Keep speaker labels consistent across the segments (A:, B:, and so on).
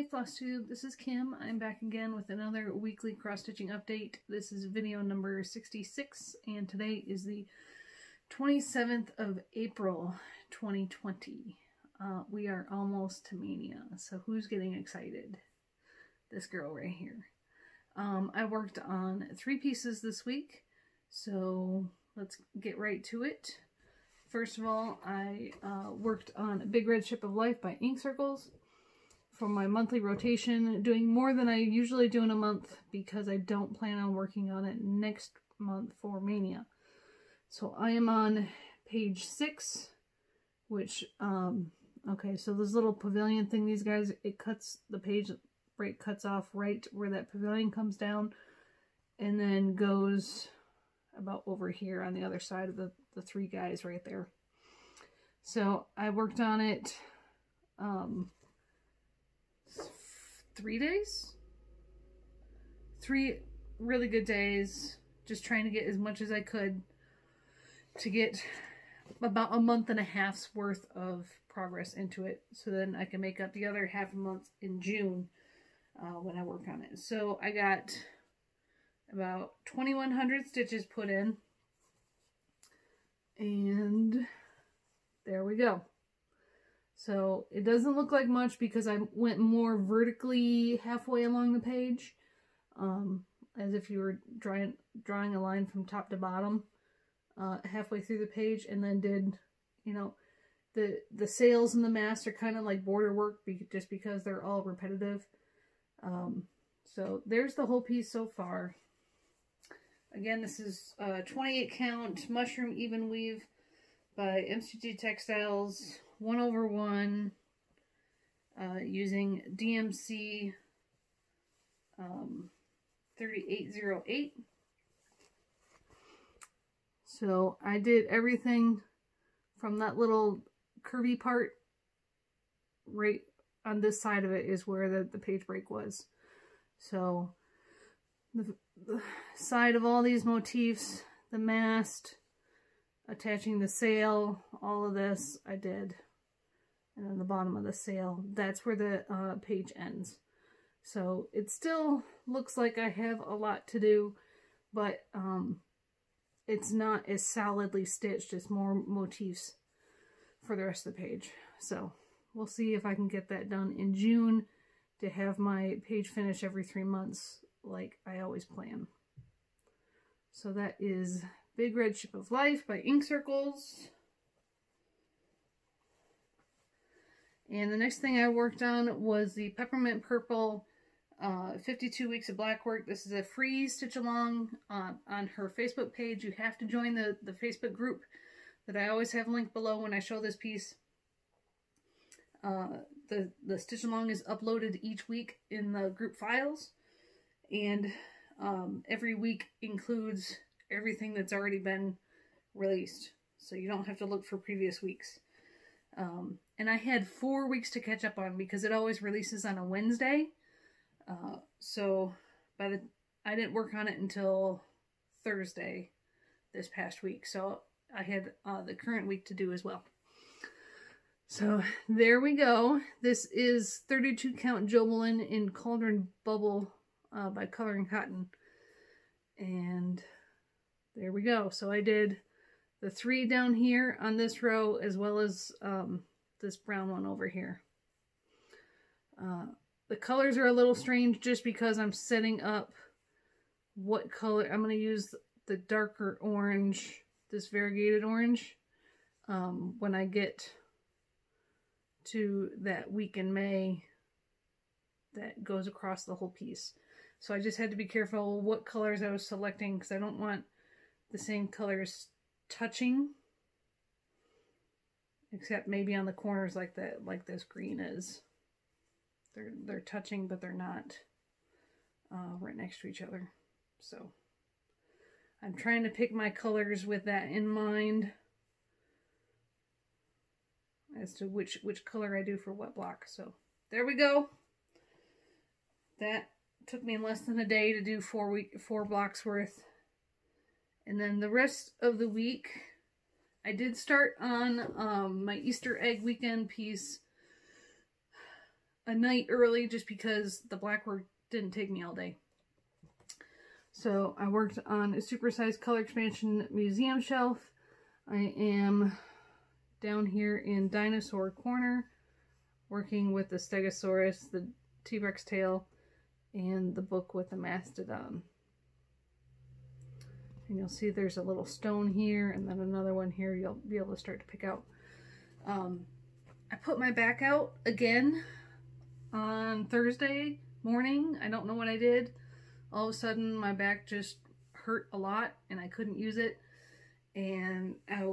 A: Hey FlossTube, this is Kim. I'm back again with another weekly cross-stitching update. This is video number 66 and today is the 27th of April 2020. Uh, we are almost to Mania, so who's getting excited? This girl right here. Um, I worked on three pieces this week, so let's get right to it. First of all, I uh, worked on Big Red Ship of Life by Ink Circles for my monthly rotation, doing more than I usually do in a month because I don't plan on working on it next month for Mania. So I am on page six, which, um, okay, so this little pavilion thing, these guys, it cuts, the page break cuts off right where that pavilion comes down and then goes about over here on the other side of the, the three guys right there. So I worked on it, um, three days? Three really good days, just trying to get as much as I could to get about a month and a half's worth of progress into it so then I can make up the other half a month in June uh, when I work on it. So I got about 2100 stitches put in and there we go. So it doesn't look like much because I went more vertically halfway along the page, um, as if you were drawing, drawing a line from top to bottom uh, halfway through the page and then did, you know, the, the sails and the mast are kind of like border work be just because they're all repetitive. Um, so there's the whole piece so far. Again, this is uh, 28 count mushroom even weave by MCG Textiles 1 over 1 uh, using DMC um, 3808. So I did everything from that little curvy part right on this side of it is where the, the page break was. So the, the side of all these motifs, the mast, attaching the sail, all of this I did and then the bottom of the sail. That's where the uh, page ends. So it still looks like I have a lot to do, but um, it's not as solidly stitched. It's more motifs for the rest of the page. So we'll see if I can get that done in June to have my page finish every three months like I always plan. So that is Big Red Ship of Life by Ink Circles. And the next thing I worked on was the Peppermint Purple uh, 52 Weeks of Black Work. This is a free stitch along uh, on her Facebook page. You have to join the, the Facebook group that I always have linked below when I show this piece. Uh, the, the stitch along is uploaded each week in the group files. And um, every week includes everything that's already been released. So you don't have to look for previous weeks. Um, and I had four weeks to catch up on because it always releases on a Wednesday. Uh, so by the I didn't work on it until Thursday this past week. So I had uh, the current week to do as well. So there we go. This is 32 count Jobelan in Cauldron Bubble uh, by Coloring Cotton. And there we go. So I did the three down here on this row as well as um, this brown one over here. Uh, the colors are a little strange just because I'm setting up what color. I'm going to use the darker orange, this variegated orange, um, when I get to that week in May that goes across the whole piece. So I just had to be careful what colors I was selecting because I don't want the same colors touching Except maybe on the corners like that, like this green is. They're, they're touching, but they're not uh, right next to each other. So I'm trying to pick my colors with that in mind as to which, which color I do for what block. So there we go. That took me less than a day to do four week, four blocks worth. And then the rest of the week, I did start on um, my Easter egg weekend piece a night early just because the black work didn't take me all day. So I worked on a supersized color expansion museum shelf. I am down here in Dinosaur Corner working with the Stegosaurus, the T-Rex tail, and the book with the Mastodon. And you'll see there's a little stone here and then another one here you'll be able to start to pick out. Um, I put my back out again on Thursday morning. I don't know what I did. All of a sudden my back just hurt a lot and I couldn't use it. And I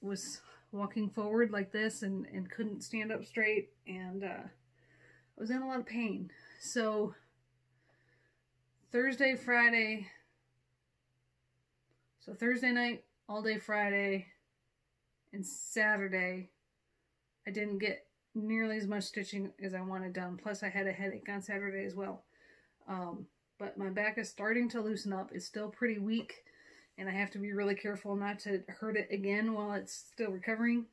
A: was walking forward like this and, and couldn't stand up straight and uh, I was in a lot of pain. So Thursday, Friday, so Thursday night, all day Friday, and Saturday, I didn't get nearly as much stitching as I wanted done. Plus, I had a headache on Saturday as well. Um, but my back is starting to loosen up. It's still pretty weak, and I have to be really careful not to hurt it again while it's still recovering.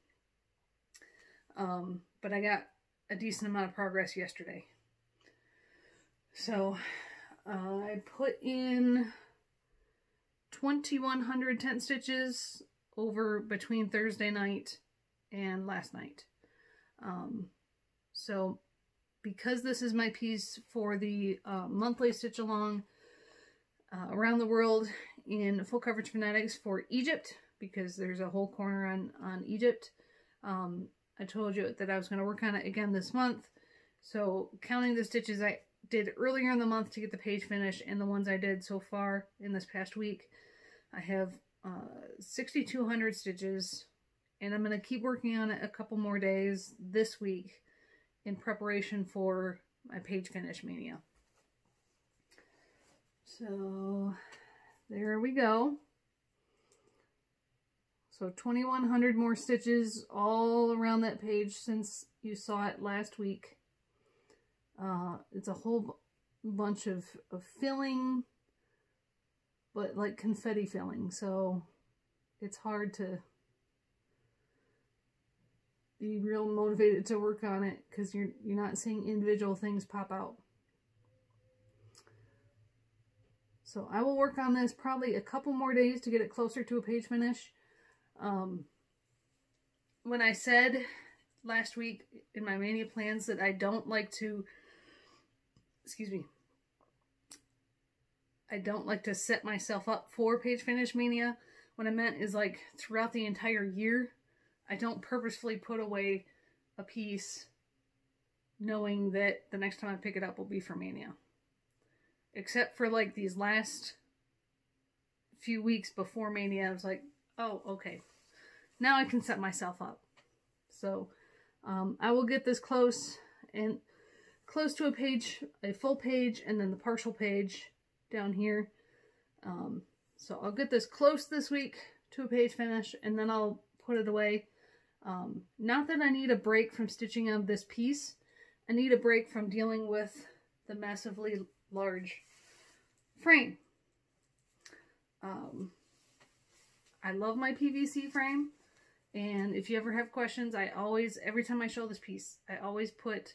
A: Um, but I got a decent amount of progress yesterday. So, uh, I put in 2100 tent stitches over between Thursday night and last night. Um, so because this is my piece for the uh, monthly stitch along uh, around the world in full coverage Fanatics for Egypt, because there's a whole corner on, on Egypt. Um, I told you that I was going to work on it again this month. So counting the stitches I did earlier in the month to get the page finished and the ones I did so far in this past week, I have uh, 6,200 stitches and I'm going to keep working on it a couple more days this week in preparation for my page finish mania. So there we go. So 2100 more stitches all around that page since you saw it last week. Uh, it's a whole bunch of, of filling, but like confetti filling. So it's hard to be real motivated to work on it because you're you're not seeing individual things pop out. So I will work on this probably a couple more days to get it closer to a page finish. Um, when I said last week in my mania plans that I don't like to, excuse me, I don't like to set myself up for page finish mania. What I meant is like throughout the entire year, I don't purposefully put away a piece knowing that the next time I pick it up will be for Mania. Except for like these last few weeks before Mania, I was like, oh, okay. Now I can set myself up. So um, I will get this close and close to a page, a full page, and then the partial page down here. Um, so I'll get this close this week to a page finish, and then I'll put it away um, not that I need a break from stitching on this piece. I need a break from dealing with the massively large frame. Um, I love my PVC frame. And if you ever have questions, I always, every time I show this piece, I always put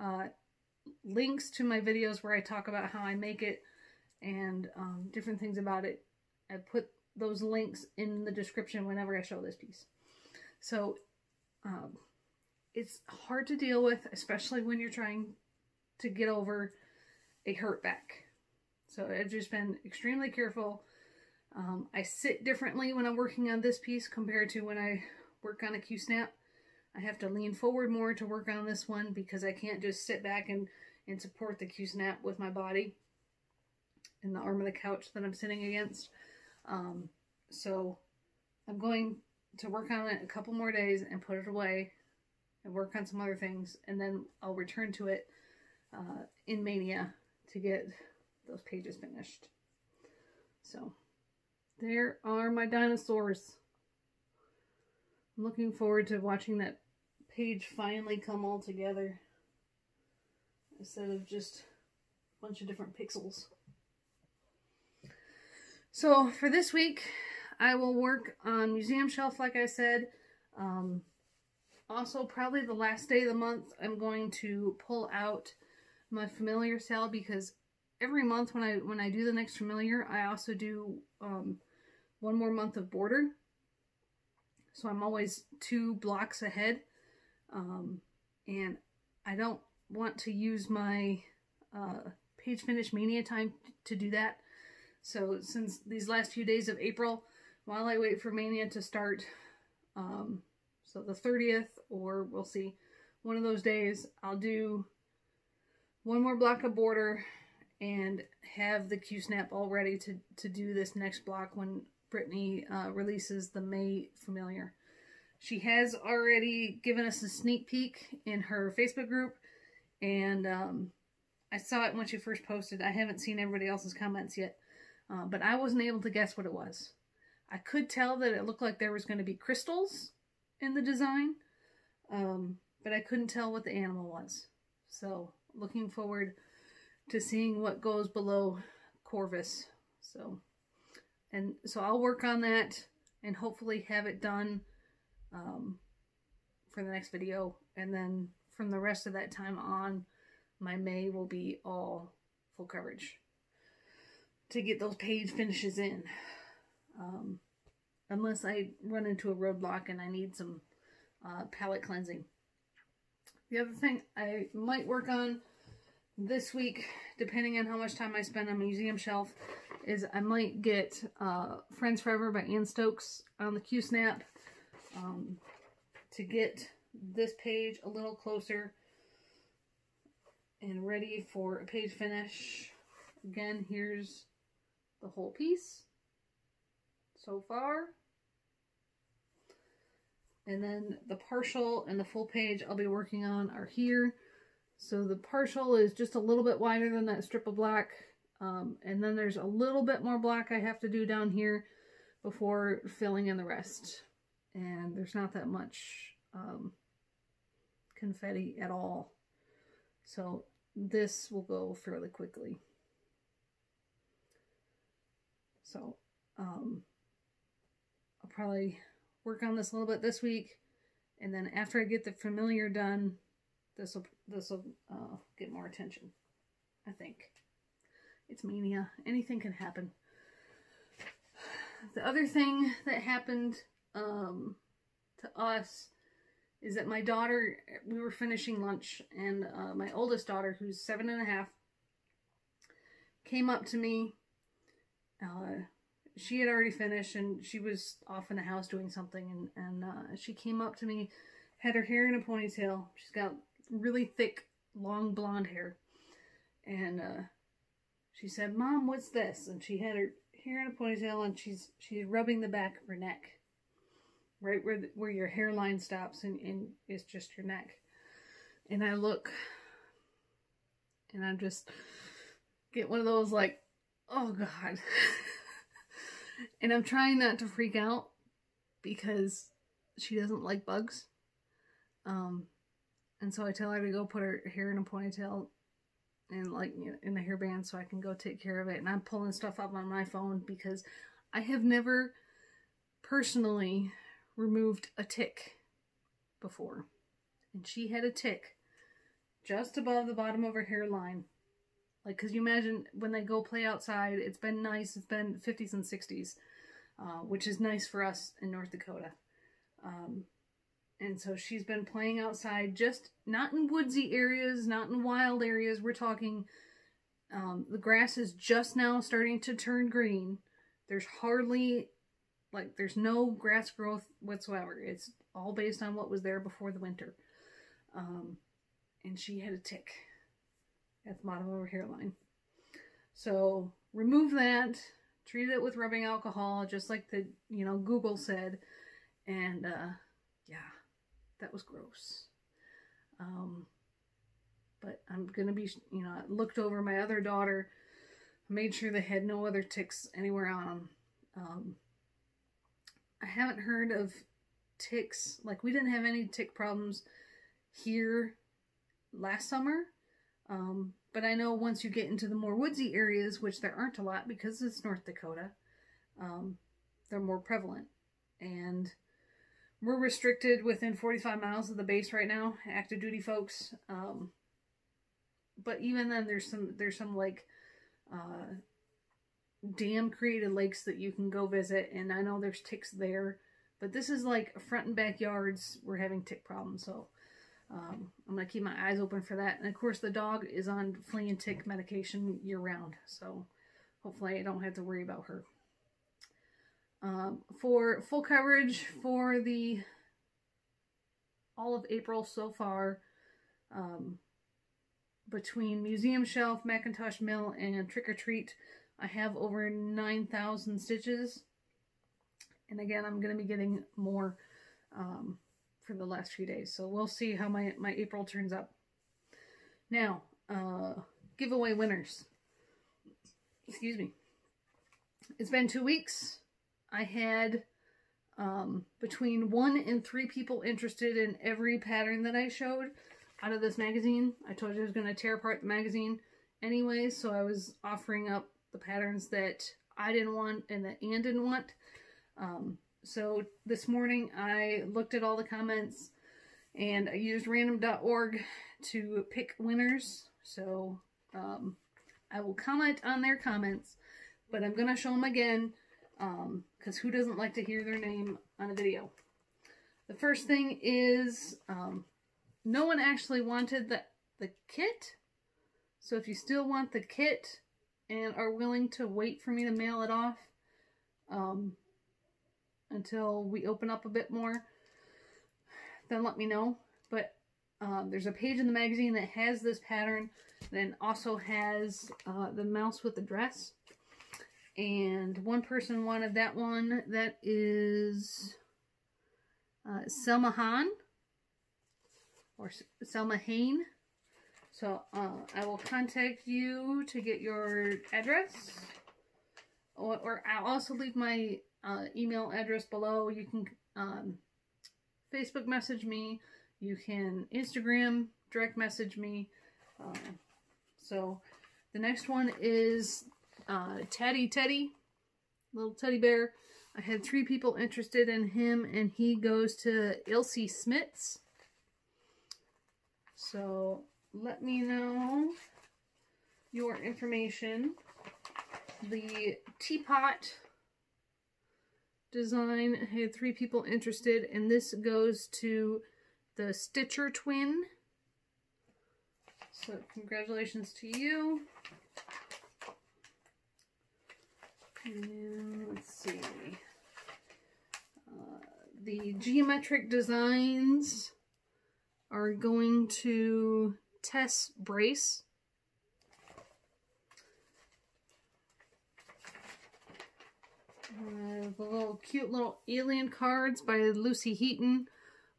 A: uh, links to my videos where I talk about how I make it and um, different things about it. I put those links in the description whenever I show this piece. So um, it's hard to deal with, especially when you're trying to get over a hurt back. So I've just been extremely careful. Um, I sit differently when I'm working on this piece compared to when I work on a Q-snap. I have to lean forward more to work on this one because I can't just sit back and, and support the Q-snap with my body in the arm of the couch that I'm sitting against. Um, so I'm going to work on it a couple more days and put it away and work on some other things and then I'll return to it uh, in Mania to get those pages finished. So there are my dinosaurs. I'm looking forward to watching that page finally come all together instead of just a bunch of different pixels. So for this week, I will work on Museum Shelf, like I said. Um, also, probably the last day of the month, I'm going to pull out my familiar SAL because every month when I when I do the next familiar, I also do um, one more month of border. So I'm always two blocks ahead. Um, and I don't want to use my uh, page finish mania time to do that. So since these last few days of April, while I wait for mania to start, um, so the 30th or we'll see, one of those days, I'll do one more block of border and have the Q-snap all ready to, to do this next block when Brittany uh, releases the May Familiar. She has already given us a sneak peek in her Facebook group, and um, I saw it when she first posted. I haven't seen everybody else's comments yet, uh, but I wasn't able to guess what it was. I could tell that it looked like there was going to be crystals in the design, um, but I couldn't tell what the animal was. So, looking forward to seeing what goes below Corvus. So, and so I'll work on that and hopefully have it done um, for the next video. And then from the rest of that time on, my May will be all full coverage to get those page finishes in. Um, unless I run into a roadblock and I need some uh, palette cleansing. The other thing I might work on this week, depending on how much time I spend on museum shelf, is I might get uh, Friends Forever by Anne Stokes on the Q-Snap um, to get this page a little closer and ready for a page finish. Again, here's the whole piece so far. And then the partial and the full page I'll be working on are here. So the partial is just a little bit wider than that strip of black. Um, and then there's a little bit more black I have to do down here before filling in the rest and there's not that much um, confetti at all. So this will go fairly quickly. So um, I'll probably work on this a little bit this week, and then after I get the familiar done, this will this will uh, get more attention. I think it's mania. Anything can happen. The other thing that happened um, to us is that my daughter, we were finishing lunch, and uh, my oldest daughter, who's seven and a half, came up to me. Uh, she had already finished, and she was off in the house doing something, and, and uh, she came up to me, had her hair in a ponytail. She's got really thick, long blonde hair. And uh, she said, Mom, what's this? And she had her hair in a ponytail, and she's she's rubbing the back of her neck right where the, where your hairline stops and, and it's just your neck. And I look and I just get one of those like, oh God. and I'm trying not to freak out because she doesn't like bugs. Um, and so I tell her to go put her hair in a ponytail and like in the hairband so I can go take care of it. And I'm pulling stuff up on my phone because I have never personally removed a tick before. And she had a tick just above the bottom of her hairline. Like, because you imagine when they go play outside, it's been nice. It's been 50s and 60s, uh, which is nice for us in North Dakota. Um, and so she's been playing outside, just not in woodsy areas, not in wild areas. We're talking, um, the grass is just now starting to turn green. There's hardly like there's no grass growth whatsoever. It's all based on what was there before the winter. Um, and she had a tick at the bottom of her hairline. So remove that, treat it with rubbing alcohol, just like the, you know, Google said. And, uh, yeah, that was gross. Um, but I'm going to be, you know, I looked over my other daughter, made sure they had no other ticks anywhere on them. Um, I haven't heard of ticks. Like, we didn't have any tick problems here last summer. Um, but I know once you get into the more woodsy areas, which there aren't a lot because it's North Dakota, um, they're more prevalent. And we're restricted within 45 miles of the base right now, active duty folks. Um, but even then, there's some there's some like uh, dam created lakes that you can go visit, and I know there's ticks there. But this is like front and backyards. We're having tick problems, so um, I'm gonna keep my eyes open for that. And of course, the dog is on flea and tick medication year round, so hopefully I don't have to worry about her. Um, for full coverage for the all of April so far, um, between Museum Shelf, Macintosh Mill, and Trick or Treat, I have over 9,000 stitches. And again, I'm going to be getting more um, for the last few days. So we'll see how my, my April turns up. Now, uh, giveaway winners. Excuse me. It's been two weeks. I had um, between one and three people interested in every pattern that I showed out of this magazine. I told you I was going to tear apart the magazine anyway, so I was offering up the patterns that I didn't want and that Anne didn't want. Um, so this morning I looked at all the comments and I used random.org to pick winners. So um, I will comment on their comments, but I'm going to show them again because um, who doesn't like to hear their name on a video? The first thing is um, no one actually wanted the, the kit. So if you still want the kit and are willing to wait for me to mail it off um, until we open up a bit more, then let me know. But um, there's a page in the magazine that has this pattern, then also has uh, the mouse with the dress. And one person wanted that one. That is uh, Selma Hahn or Selma Hain. So uh, I will contact you to get your address. Or, or I'll also leave my uh, email address below. You can um, Facebook message me. You can Instagram direct message me. Uh, so the next one is uh, Teddy Teddy, little teddy bear. I had three people interested in him, and he goes to Ilse Smits. So let me know your information. The teapot design had three people interested, and this goes to the Stitcher twin. So congratulations to you. And let's see. Uh, the geometric designs are going to Tess Brace. Uh, the little cute little alien cards by Lucy Heaton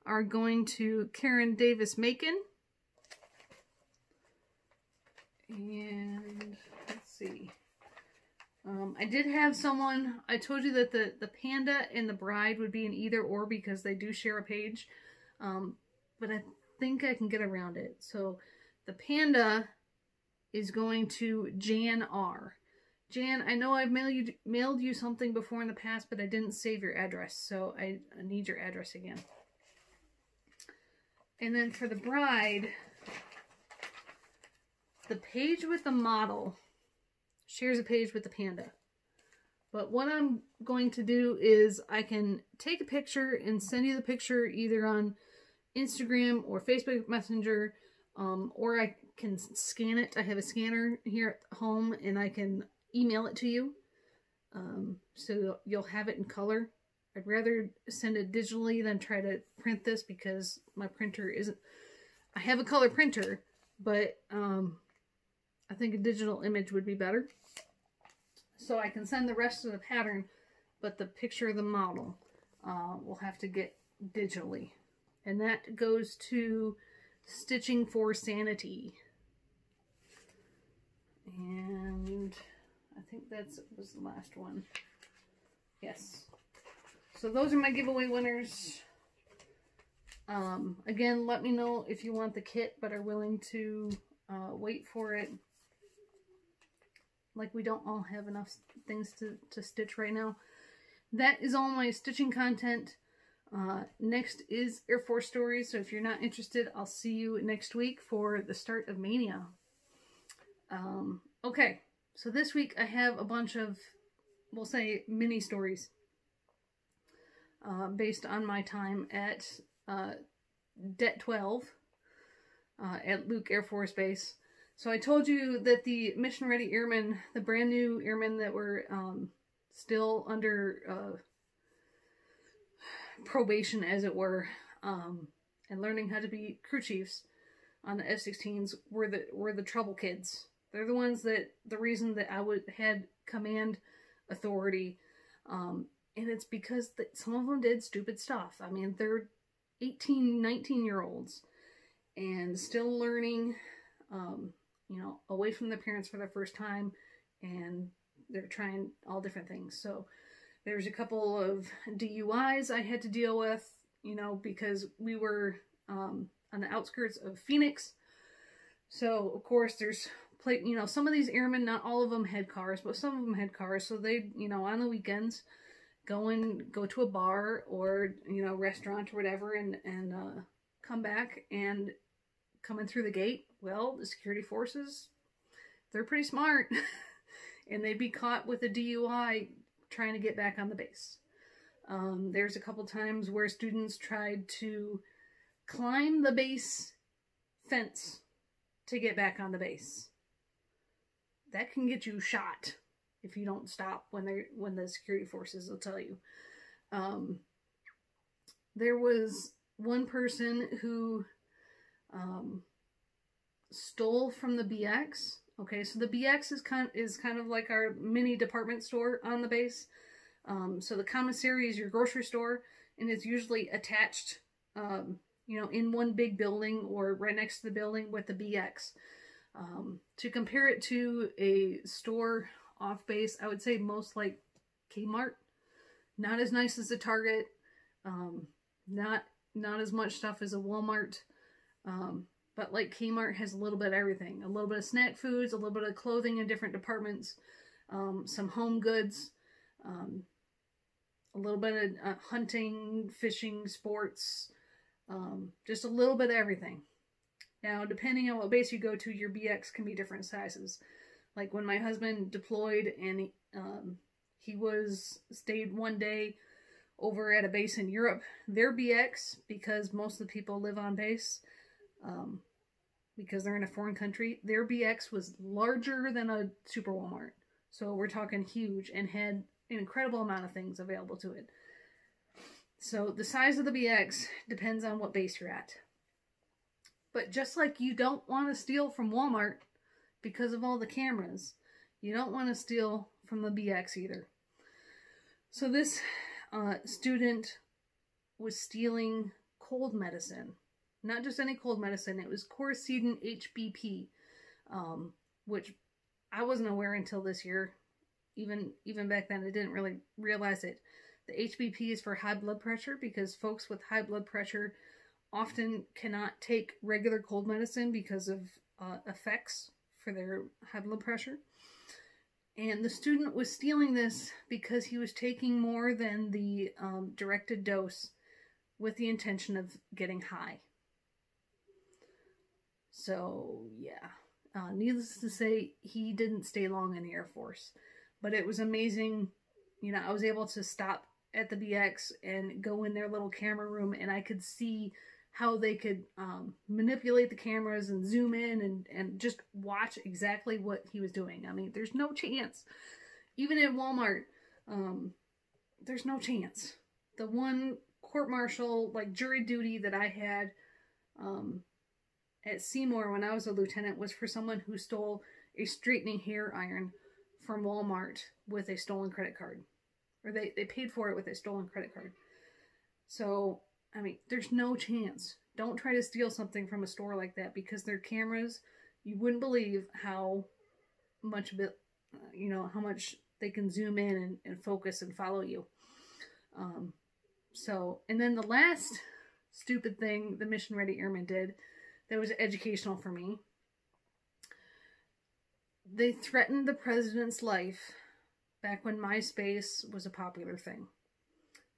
A: are going to Karen Davis Macon. And let's see. Um, I did have someone, I told you that the, the panda and the bride would be an either or because they do share a page. Um, but I think I can get around it. So the panda is going to Jan R. Jan, I know I've mailed you, mailed you something before in the past, but I didn't save your address, so I, I need your address again. And then for the bride, the page with the model shares a page with the panda. But what I'm going to do is I can take a picture and send you the picture either on Instagram or Facebook Messenger, um, or I can scan it. I have a scanner here at home and I can email it to you. Um, so you'll have it in color. I'd rather send it digitally than try to print this because my printer isn't... I have a color printer, but um, I think a digital image would be better. So I can send the rest of the pattern, but the picture of the model uh, will have to get digitally. And that goes to Stitching for Sanity. And I think that's was the last one. Yes. So those are my giveaway winners. Um, again, let me know if you want the kit but are willing to uh, wait for it like we don't all have enough things to, to stitch right now. That is all my stitching content. Uh, next is Air Force Stories. So if you're not interested, I'll see you next week for the start of Mania. Um, okay, so this week I have a bunch of, we'll say, mini stories uh, based on my time at uh, Det 12 uh, at Luke Air Force Base. So I told you that the mission ready airmen, the brand new airmen that were um, still under uh, probation, as it were, um, and learning how to be crew chiefs on the F-16s were the were the trouble kids. They're the ones that the reason that I would had command authority, um, and it's because that some of them did stupid stuff. I mean, they're 18, 19 year olds and still learning, um, you know, away from their parents for the first time, and they're trying all different things. So there's a couple of DUIs I had to deal with, you know, because we were um, on the outskirts of Phoenix. So of course there's plate, you know, some of these airmen, not all of them had cars, but some of them had cars. So they, you know, on the weekends, go and go to a bar or you know restaurant or whatever, and and uh, come back and coming through the gate, well, the security forces, they're pretty smart. and they'd be caught with a DUI trying to get back on the base. Um, there's a couple times where students tried to climb the base fence to get back on the base. That can get you shot if you don't stop when they when the security forces will tell you. Um, there was one person who um, stole from the BX. Okay, so the BX is kind is kind of like our mini department store on the base. Um, so the commissary is your grocery store, and it's usually attached, um, you know, in one big building or right next to the building with the BX. Um, to compare it to a store off base, I would say most like Kmart. Not as nice as a Target. Um, not not as much stuff as a Walmart. Um, but like Kmart has a little bit of everything. A little bit of snack foods, a little bit of clothing in different departments, um, some home goods, um, a little bit of uh, hunting, fishing, sports, um, just a little bit of everything. Now, depending on what base you go to, your BX can be different sizes. Like when my husband deployed and um, he was stayed one day over at a base in Europe, their BX, because most of the people live on base, um, because they're in a foreign country, their BX was larger than a Super Walmart. So we're talking huge and had an incredible amount of things available to it. So the size of the BX depends on what base you're at. But just like you don't want to steal from Walmart because of all the cameras, you don't want to steal from the BX either. So this uh, student was stealing cold medicine not just any cold medicine. It was Coricidin HBP, um, which I wasn't aware until this year. Even even back then, I didn't really realize it. The HBP is for high blood pressure because folks with high blood pressure often cannot take regular cold medicine because of uh, effects for their high blood pressure. And the student was stealing this because he was taking more than the um, directed dose with the intention of getting high. So, yeah. Uh, needless to say, he didn't stay long in the Air Force. But it was amazing. You know, I was able to stop at the BX and go in their little camera room, and I could see how they could um, manipulate the cameras and zoom in and, and just watch exactly what he was doing. I mean, there's no chance. Even in Walmart, um, there's no chance. The one court martial, like jury duty that I had, um, at Seymour when I was a lieutenant was for someone who stole a straightening hair iron from Walmart with a stolen credit card. Or they, they paid for it with a stolen credit card. So, I mean, there's no chance. Don't try to steal something from a store like that because their cameras, you wouldn't believe how much of it, you know, how much they can zoom in and, and focus and follow you. Um, so, and then the last stupid thing the Mission Ready Airmen did that was educational for me. They threatened the president's life back when MySpace was a popular thing.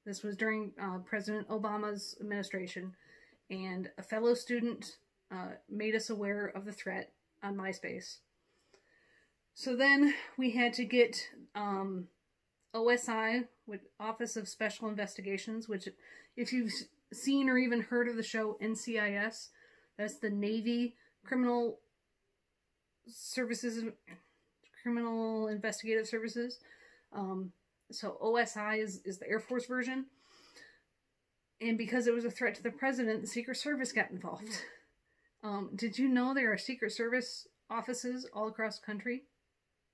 A: This was during uh, President Obama's administration, and a fellow student uh, made us aware of the threat on MySpace. So then we had to get um, OSI, with Office of Special Investigations, which, if you've seen or even heard of the show NCIS, that's the Navy Criminal Services, Criminal Investigative Services. Um, so OSI is, is the Air Force version. And because it was a threat to the president, the Secret Service got involved. Um, did you know there are Secret Service offices all across the country?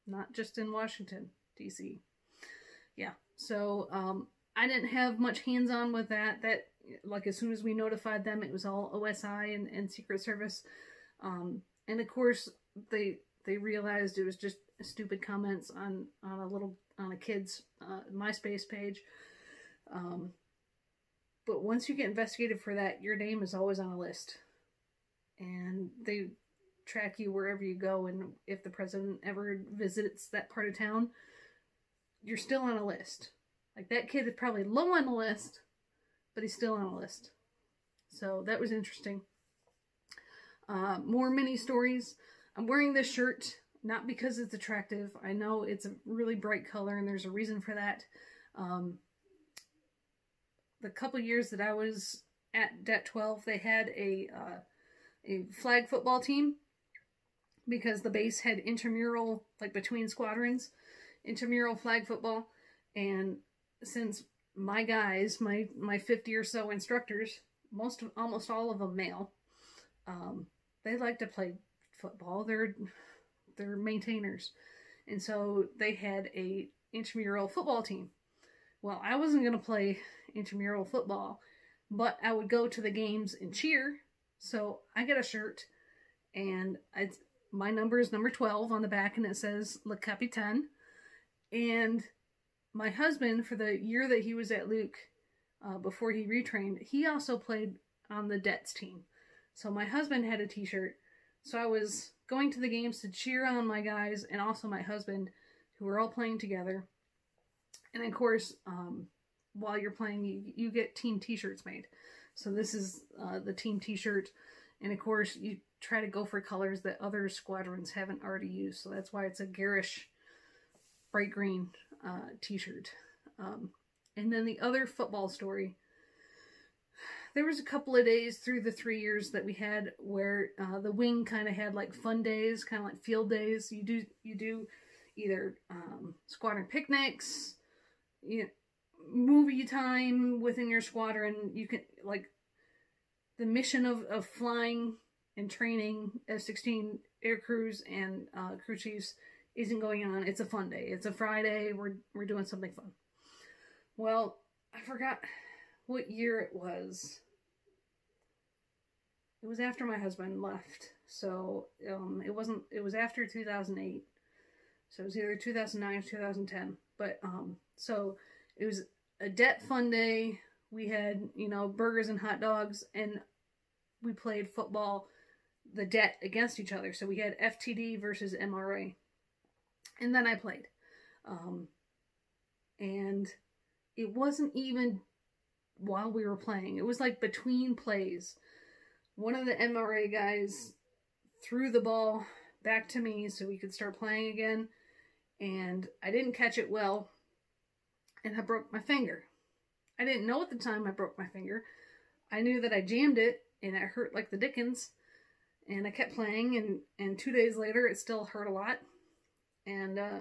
A: Not just in Washington, D.C. Yeah, so um, I didn't have much hands-on with that. That, like, as soon as we notified them, it was all OSI and, and Secret Service. Um, and of course, they they realized it was just stupid comments on on a little on a kid's uh, MySpace page. Um, but once you get investigated for that, your name is always on a list, and they track you wherever you go. And if the president ever visits that part of town, you're still on a list. Like that kid is probably low on the list, but he's still on a list. So that was interesting. Uh, more mini stories. I'm wearing this shirt not because it's attractive. I know it's a really bright color and there's a reason for that. Um, the couple years that I was at Det 12, they had a uh, a flag football team because the base had intramural, like between squadrons, intramural flag football. And since my guys, my my 50 or so instructors, most of, almost all of them male, um, they like to play football. They're they're maintainers. And so they had a intramural football team. Well, I wasn't going to play intramural football, but I would go to the games and cheer. So I get a shirt and I, my number is number 12 on the back and it says Le Capitaine. And my husband, for the year that he was at Luke, uh, before he retrained, he also played on the Dets team. So my husband had a t-shirt. So I was going to the games to cheer on my guys and also my husband, who were all playing together. And of course, um, while you're playing, you, you get team t-shirts made. So this is uh, the team t-shirt. And of course, you try to go for colors that other squadrons haven't already used. So that's why it's a garish bright green uh, t-shirt. Um, and then the other football story there was a couple of days through the three years that we had where uh, the wing kind of had like fun days, kind of like field days. You do you do either um, squadron picnics, you know, movie time within your squadron. You can like the mission of of flying and training F-16 air crews and uh, crew chiefs isn't going on. It's a fun day. It's a Friday. We're we're doing something fun. Well, I forgot what year it was. It was after my husband left. So um, it wasn't, it was after 2008. So it was either 2009 or 2010. But um, so it was a Det fun day. We had, you know, burgers and hot dogs, and we played football, the Det against each other. So we had FTD versus MRA. And then I played. Um, and it wasn't even while we were playing. It was like between plays one of the MRA guys threw the ball back to me so we could start playing again. And I didn't catch it well. And I broke my finger. I didn't know at the time I broke my finger. I knew that I jammed it and it hurt like the dickens. And I kept playing and, and two days later it still hurt a lot. And uh,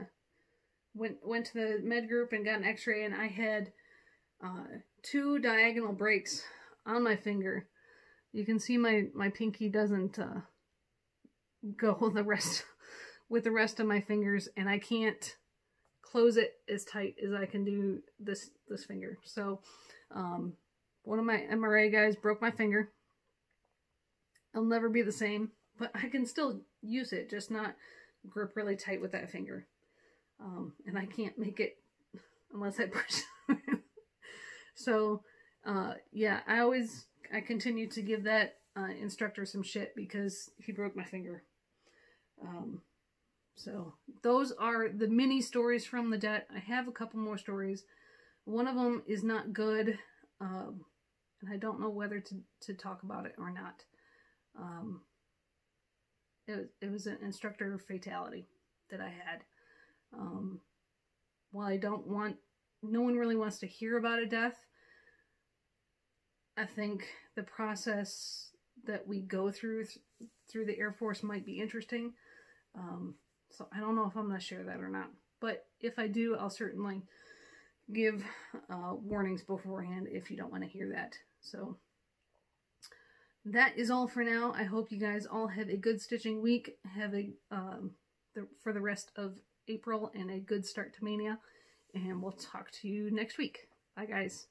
A: went went to the med group and got an x-ray and I had uh, two diagonal breaks on my finger you can see my, my pinky doesn't uh, go the rest with the rest of my fingers and I can't close it as tight as I can do this this finger. So um, one of my MRA guys broke my finger. I'll never be the same, but I can still use it, just not grip really tight with that finger. Um, and I can't make it unless I push. so uh, yeah, I always I continue to give that uh, instructor some shit because he broke my finger. Um, so those are the mini stories from the Det. I have a couple more stories, One of them is not good, um, and I don't know whether to, to talk about it or not. Um, it, was, it was an instructor fatality that I had. Um, while I don't want, no one really wants to hear about a death, I think the process that we go through th through the Air Force might be interesting. Um, so I don't know if I'm going to share that or not. But if I do, I'll certainly give uh, warnings beforehand if you don't want to hear that. So that is all for now. I hope you guys all have a good stitching week. Have a um, the, for the rest of April and a good start to Maynia. And we'll talk to you next week. Bye, guys.